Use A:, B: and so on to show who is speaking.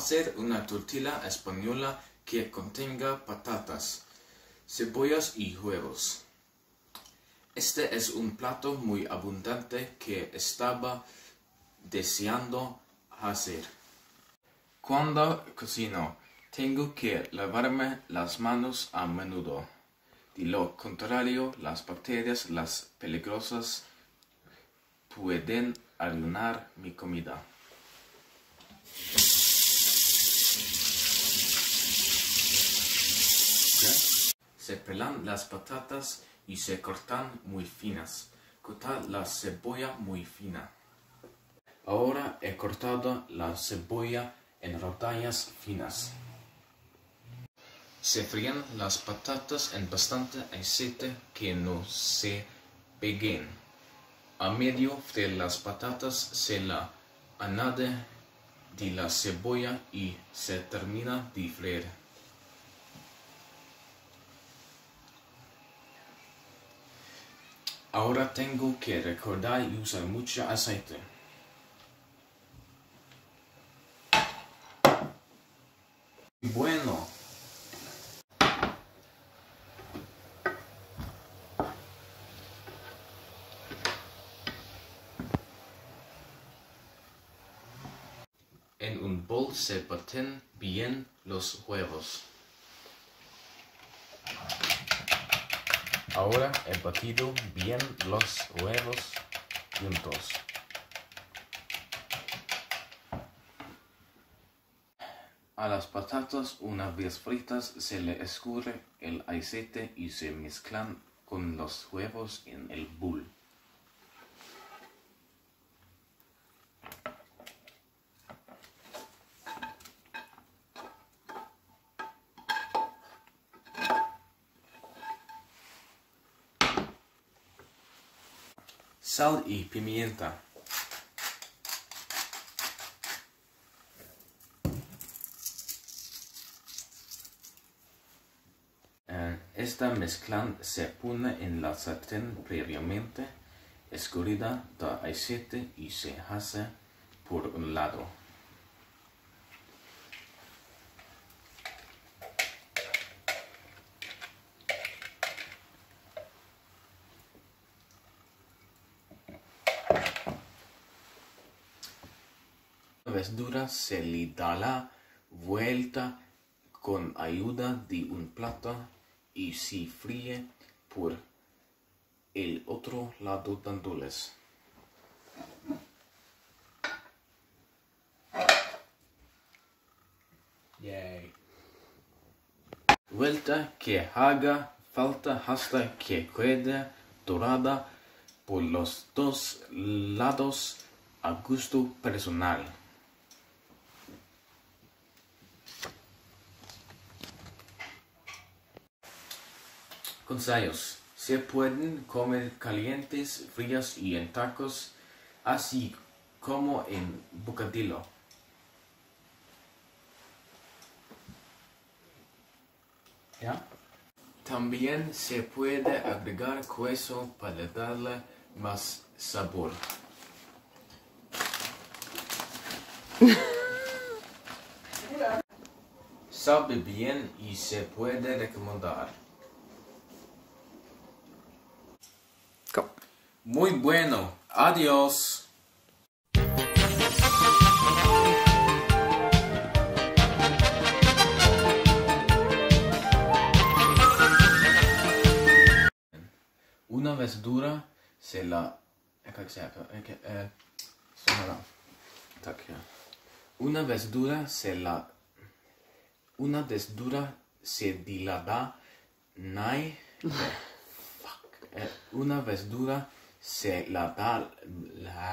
A: hacer una tortilla española que contenga patatas, cebollas y huevos. Este es un plato muy abundante que estaba deseando hacer. Cuando cocino, tengo que lavarme las manos a menudo. De lo contrario, las bacterias, las peligrosas, pueden arruinar mi comida. Se pelan las patatas y se cortan muy finas. Cortar la cebolla muy fina. Ahora he cortado la cebolla en rodajas finas. Se fríen las patatas en bastante aceite que no se peguen. A medio freír las patatas se la añade de la cebolla y se termina de freír. Ahora tengo que recordar y usar mucho aceite. Bueno. En un bol se baten bien los huevos. Ahora he batido bien los huevos juntos. A las patatas una vez fritas se le escurre el aceite y se mezclan con los huevos en el bowl. Sal y pimienta. Eh, Esta mezcla se pone en la sartén previamente escurrida de aceite y se hace por un lado. La verdura se le da la vuelta con ayuda de un plato y se fríe por el otro lado dándoles. Yay. Vuelta que haga falta hasta que quede dorada por los dos lados a gusto personal. Consejos. Se pueden comer calientes, frías y en tacos, así como en bocadillo. ¿Ya? También se puede agregar queso para darle más sabor. Sabe bien y se puede recomendar. Muy bueno. Adiós. Una vez dura se la... Una vez dura se la... Eh, una vez dura se dilada... Nai... Fuck. Una vez dura se la da... la-